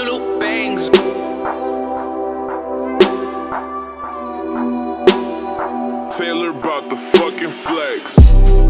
absolute bangs. Taylor brought the fucking flex.